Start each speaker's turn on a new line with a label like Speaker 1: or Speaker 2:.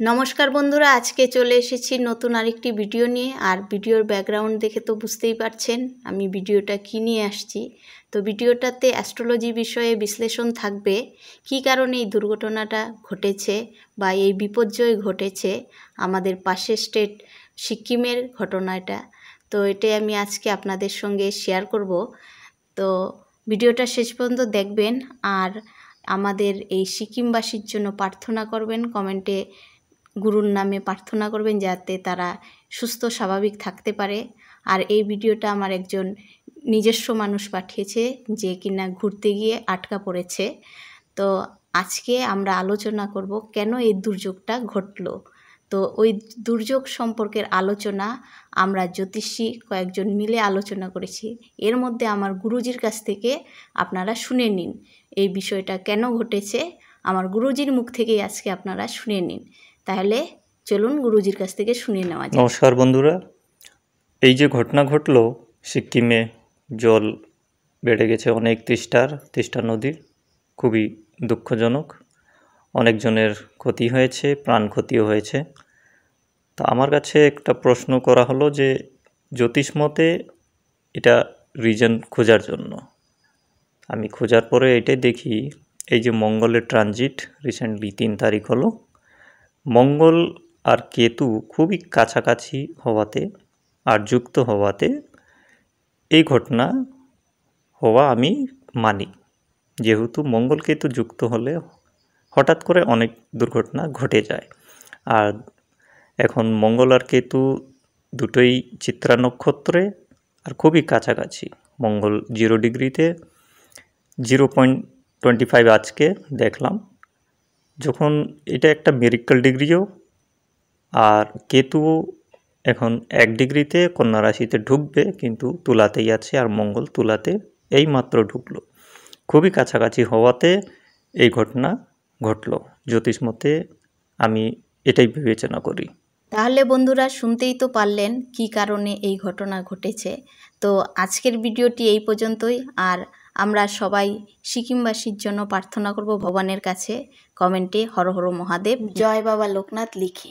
Speaker 1: নমস্কার বন্ধুরা, আজকে চলে এসেছি নতুন আরেকটি ভিডিও নিয়ে। আর ভিডিওর ব্যাকগ্রাউন্ড দেখে তো বুঝতেই পারছেন আমি ভিডিওটা কী নিয়ে আসছি। তো ভিডিওটাতে অ্যাস্ট্রোলজি বিষয়ে বিশ্লেষণ থাকবে, কি কারণে এই দুর্ঘটনাটা ঘটেছে বা এই বিপর্যয় ঘটেছে আমাদের পাশের স্টেট সিকিমের ঘটনাটা। তো এটাই আমি আজকে আপনাদের সঙ্গে শেয়ার করব। তো ভিডিওটা শেষ পর্যন্ত দেখবেন আর আমাদের এই সিকিমবাসীর জন্য প্রার্থনা করবেন। কমেন্টে গুরুর নামে প্রার্থনা করবেন যাতে তারা সুস্থ, স্বাভাবিক থাকতে পারে। আর এই ভিডিওটা আমার একজন নিজস্ব মানুষ পাঠিয়েছে যে কিনা ঘুরতে গিয়ে আটকা পড়েছে। তো আজকে আমরা আলোচনা করব কেন এই দুর্যোগটা ঘটলো? তো ওই দুর্যোগ সম্পর্কের আলোচনা আমরা জ্যোতিষী কয়েকজন মিলে আলোচনা করেছি। এর মধ্যে আমার গুরুজির কাছ থেকে আপনারা শুনে নিন। এই বিষয়টা কেন ঘটেছে? আমার গুরুজির মুখ থেকেই আজকে আপনারা শুনে নিন। তাহলে চলুন গুরুজির কাছ থেকে শুনে নেওয়া যাক।
Speaker 2: নমস্কার বন্ধুরা। এই যে ঘটনা ঘটলো, সিকিমে জল বেড়ে গেছে অনেক তিস্তার তিস্তা নদীর, খুবই দুঃখজনক। অনেকজনের ক্ষতি হয়েছে, প্রাণ ক্ষতিও হয়েছে। তো আমার কাছে একটা প্রশ্ন করা হলো যে, জ্যোতিষ মতে এটা রিজন খোঁজার জন্য। আমি খোঁজার পরে এটাই দেখি, এই যে মঙ্গলের ট্রানজিট, রিসেন্টলি তিন তারিখ হলো মঙ্গল আর কেতু খুবই কাছাকাছি হওয়াতে আর যুক্ত হওয়াতে এই ঘটনা হওয়া আমি মানি। যেহেতু মঙ্গল কেতু যুক্ত হলে হঠাৎ করে অনেক দুর্ঘটনা ঘটে যায়। আর এখন মঙ্গল আর কেতু দুটোই চিত্রা নক্ষত্রে আর খুবই কাছাকাছি। মঙ্গল জিরো ডিগ্রিতে, জিরো পয়েন্ট টোয়েন্টি ফাইভ আজকে দেখলাম। যখন এটা একটা মেরিক্যাল ডিগ্রিও আর কেতুও এখন এক ডিগ্রিতে কন্যা রাশিতে ঢুকবে, কিন্তু তুলাতেই আছে আর মঙ্গল তুলাতে এই মাত্র ঢুকলো। খুবই কাছাকাছি হওয়াতে এই ঘটনা ঘটলো। জ্যোতিষ মতে আমি এটাই বিবেচনা করি।
Speaker 1: তাহলে বন্ধুরা শুনতেই তো পারলেন কি কারণে এই ঘটনা ঘটেছে। তো আজকের ভিডিওটি এই পর্যন্তই, আর আমরা সবাই সিকিমবাসীর জন্য প্রার্থনা করব ভগবানের কাছে। কমেন্টে হর হর মহাদেব। জয় বাবা লোকনাথ লিখে।